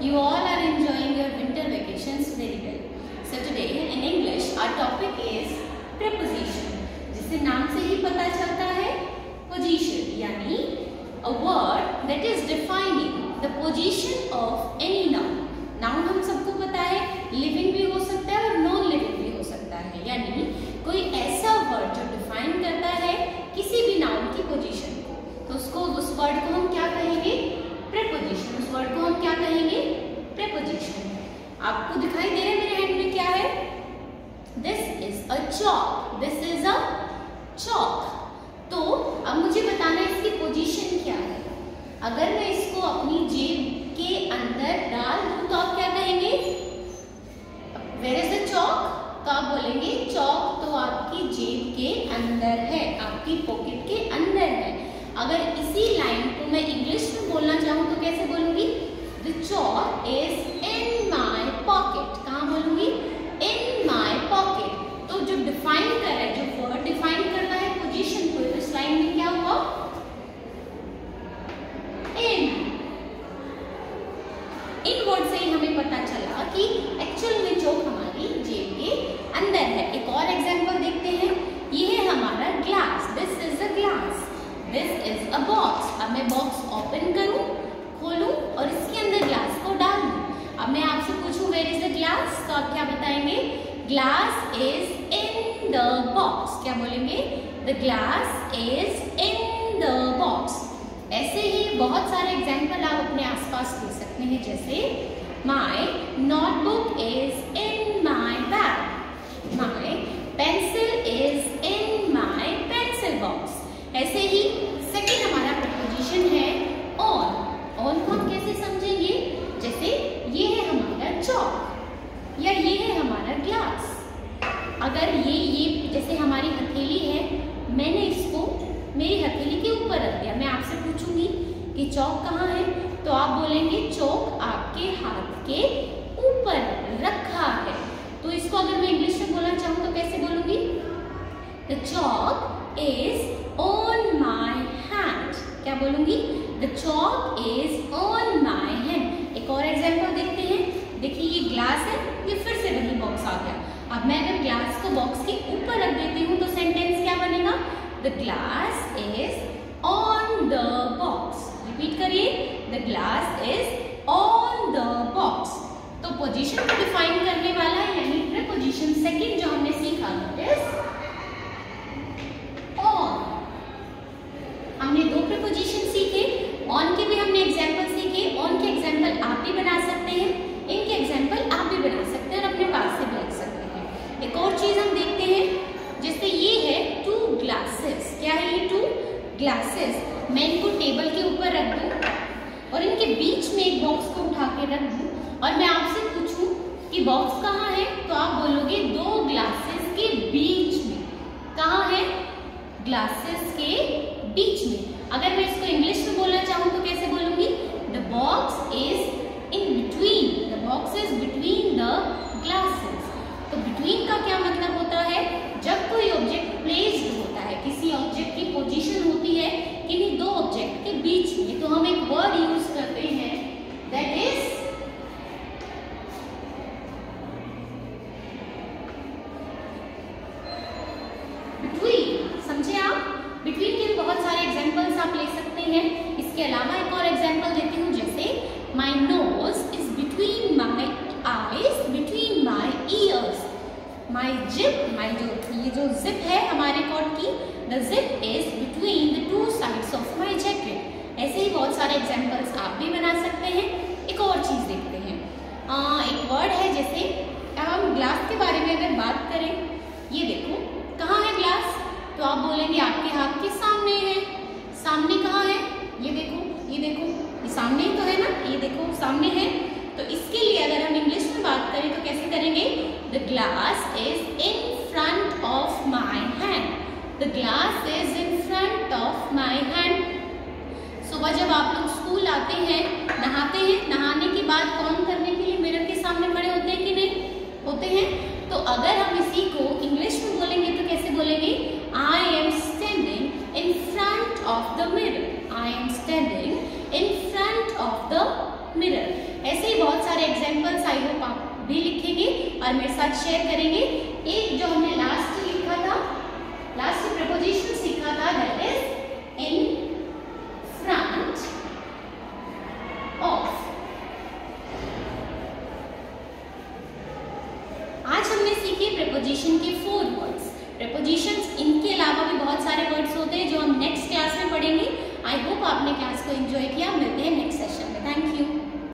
you all are enjoying your winter vacations very well. So today in English our topic is preposition. जिसे नाम से ही पता चलता है position यानी a word that is defining the position of any noun. Noun हम सबको पता है living भी हो सकता है और non living भी हो सकता है यानी कोई ऐसा word जो define करता है किसी भी noun की position को तो उसको उस word को हम क्या कहेंगे preposition उस word को हम क्या कहेंगे preposition आपको दिखाई दे रहा है मेरे हैंड में क्या है this is a chalk this is a chalk तो अब मुझे बताना है इसकी पोजीशन क्या है। अगर मैं इसको अपनी जेब के अंदर डाल दूँ तो आप क्या कहेंगे? वेर इज़ द चौक तो आप बोलेंगे चौक तो आपकी जेब के अंदर है, आपकी पॉकेट के अंदर है। अगर इसी लाइन को मैं इंग्लिश में बोलना चाहूँ तो कैसे बोलूँगी the chalk is in my pocket कहाँ बोलूँगी इन माई पॉकेट तो जो डिफाइन कर रहा है जो वर्ड डिफाइन कर रहा है पोजीशन को तो इस लाइन में क्या हुआ इन इन वर्ड से ही हमें पता चला कि एक्चुअल में चौक हमारी जेब के अंदर है एक और एग्जांपल देखते हैं ये है हमारा glass this is a glass this is a box अब मैं बॉक्स ओपन करूँ, खोलूं और इसके अंदर ग्लास को डाल। अब मैं आपसे पूछूँ वेयर इज़ द ग्लास तो आप क्या बताएँगे? Glass is in the box क्या बोलेंगे? The glass is in the box ऐसे ही बहुत सारे एग्ज़ाम्पल आप अपने आसपास ले सकते हैं, जैसे my notebook is in my bag my pencil is in my pencil box ऐसे ही सेकेंड हमारा प्रपोजिशन है ऑन ऑन को हम कैसे समझेंगे जैसे ये है हमारा चौक। या ये है हमारा ग्लास अगर ये ये जैसे हमारी हथेली है, मैंने इसको मेरी हथेली के ऊपर रख दिया। मैं आपसे पूछूँगी कि चौक कहाँ है? तो आप बोलेंगे, चौक आपके हाथ के ऊपर रखा है। तो इसको अगर मैं इंग्लिश में बोलना चाहूँ तो कैसे बोलूँगी? The chalk is on my hand क्या बोलूँगी? The chalk is on my hand एक और एग्ज़ाम्पल देखते हैं देखिए ये ग्लास है, ये फिर से वही बॉक्स आ गया। अब मैं अगर ग्लास को बॉक्स के ऊपर रख देती हूँ तो सेंटेंस क्या बनेगा? The glass is on the box repeat करिए। The glass is on the box तो पोजीशन को डिफाइन करने वाला है, यानी प्रीपोजिशन सेकंड जो हमने सीखा इज़ ऑन हमने दो प्रीपोजिशन सीखे ऑन के भी हमने एग्जांपल सीखे ऑन के एग्जांपल आप भी बना सकते हैं इनके एग्जांपल आप भी बना सकते हैं और अपने पास से भी लिख सकते हैं एक और चीज़ हम देखते हैं जैसे ये है टू ग्लासेस क्या है ये टू ग्लासेस मैं इनको टेबल के ऊपर रख दूँ और इनके बीच में एक बॉक्स दूँ और मैं आपसे पूछूँ कि बॉक्स कहाँ है? तो आप बोलोगे दो ग्लासेस के बीच में। कहाँ है? ग्लासेस के बीच में। अगर मैं इसको इंग्लिश में बोलना चाहूँ तो कैसे बोलूँगी? The box is in between the box is between the glasses तो बिटवीन का क्या मतलब होता है जब कोई ऑब्जेक्ट प्लेस्ड होता है किसी ऑब्जेक्ट की पोजीशन होती है किन्हीं दो ऑब्जेक्ट के बीच में तो हम एक वर्ड यूज़ करते हैं दैट इज़ बिटवीन समझे आप बिटवीन के बहुत सारे एग्जांपल्स आप ले सकते हैं इसके अलावा एक और एग्जांपल देती हूँ जैसे my nose is between my eyes between my ears my zip my जो ये जो जिप है हमारे कोट की the zip is between the two sides of my jacket ऐसे ही बहुत सारे एग्जाम्पल्स आप भी बना सकते हैं। एक और चीज़ देखते हैं। आ, एक वर्ड है जैसे अब हम ग्लास के बारे में अगर बात करें ये देखो कहाँ है ग्लास तो आप बोलेंगे आपके हाथ के सामने है। सामने कहाँ है? ये देखो ये देखो ये सामने ही तो है ना? ये देखो सामने है। तो इसके लिए अगर हम इंग्लिश बात करें तो कैसे करेंगे? The glass is in front of my hand the glass is in front of my hand सुबह जब आप लोग स्कूल आते हैं, नहाते हैं, नहाने के बाद कौन करने के लिए मिरर के सामने खड़े होते हैं कि नहीं? होते हैं। तो अगर हम इसी को इंग्लिश में बोलेंगे तो कैसे बोलेंगे? I am standing in front of the mirror I am standing in front of the mirror ऐसे ही बहुत साथ शेयर करेंगे। एक जो हमने लास्ट लिखा था लास्ट प्रपोजिशन सीखा था that is in front of आज हमने सीखे प्रपोजिशन के फोर वर्ड्स प्रपोजिशंस इनके अलावा भी बहुत सारे वर्ड्स होते हैं जो हम नेक्स्ट क्लास में पढ़ेंगे। आई होप आपने क्लास को एंजॉय किया। मिलते हैं नेक्स्ट सेशन में। Thank you